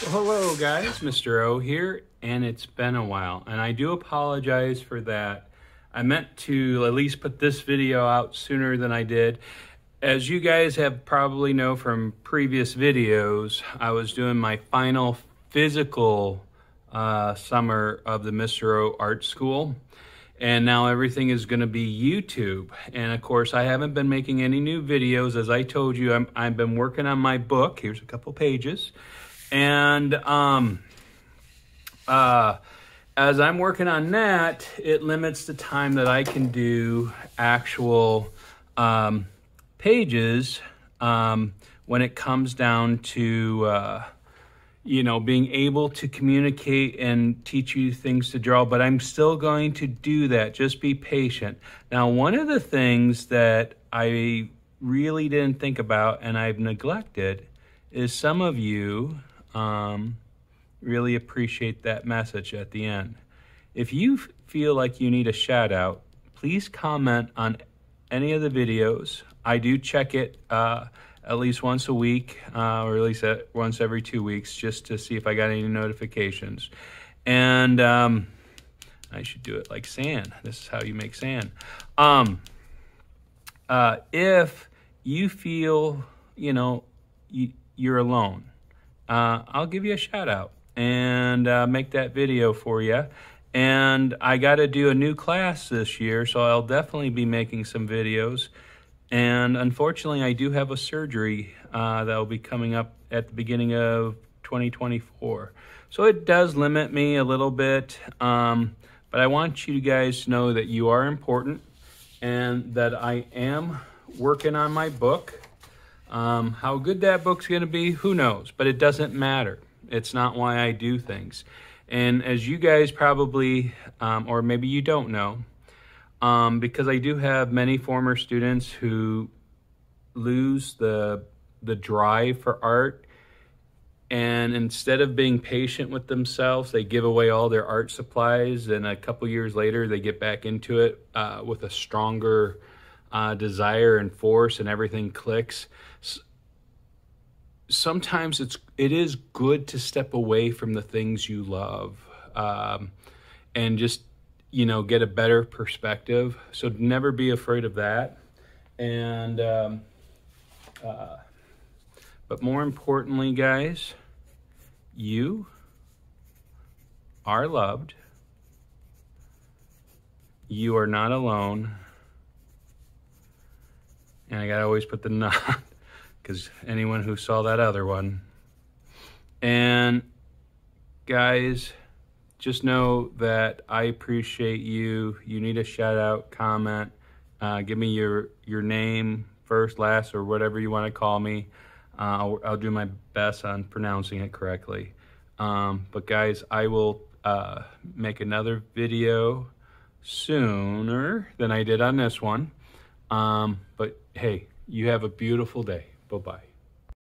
Hello guys, Mr. O here, and it's been a while, and I do apologize for that. I meant to at least put this video out sooner than I did. As you guys have probably know from previous videos, I was doing my final physical uh, summer of the Mr. O Art School, and now everything is going to be YouTube. And of course, I haven't been making any new videos. As I told you, I'm, I've been working on my book. Here's a couple pages. And um, uh, as I'm working on that, it limits the time that I can do actual um, pages um, when it comes down to, uh, you know, being able to communicate and teach you things to draw. But I'm still going to do that. Just be patient. Now, one of the things that I really didn't think about and I've neglected is some of you um, really appreciate that message at the end. If you feel like you need a shout out, please comment on any of the videos. I do check it uh, at least once a week, uh, or at least once every two weeks, just to see if I got any notifications. And um, I should do it like sand. This is how you make sand. Um, uh, if you feel, you know, you, you're alone, uh, I'll give you a shout out and uh, make that video for you. And I got to do a new class this year, so I'll definitely be making some videos. And unfortunately, I do have a surgery uh, that will be coming up at the beginning of 2024. So it does limit me a little bit, um, but I want you guys to know that you are important and that I am working on my book. Um, how good that book's going to be, who knows? But it doesn't matter. It's not why I do things. And as you guys probably, um, or maybe you don't know, um, because I do have many former students who lose the the drive for art, and instead of being patient with themselves, they give away all their art supplies, and a couple years later, they get back into it uh, with a stronger uh, desire and force, and everything clicks sometimes it's it is good to step away from the things you love um, and just you know get a better perspective. So never be afraid of that. And um, uh, but more importantly guys you are loved. You are not alone and i gotta always put the not because anyone who saw that other one. And guys, just know that I appreciate you. You need a shout out, comment, uh, give me your your name first, last, or whatever you want to call me. Uh, I'll, I'll, do my best on pronouncing it correctly. Um, but guys, I will uh, make another video sooner than I did on this one. Um, but hey, you have a beautiful day. Bye bye.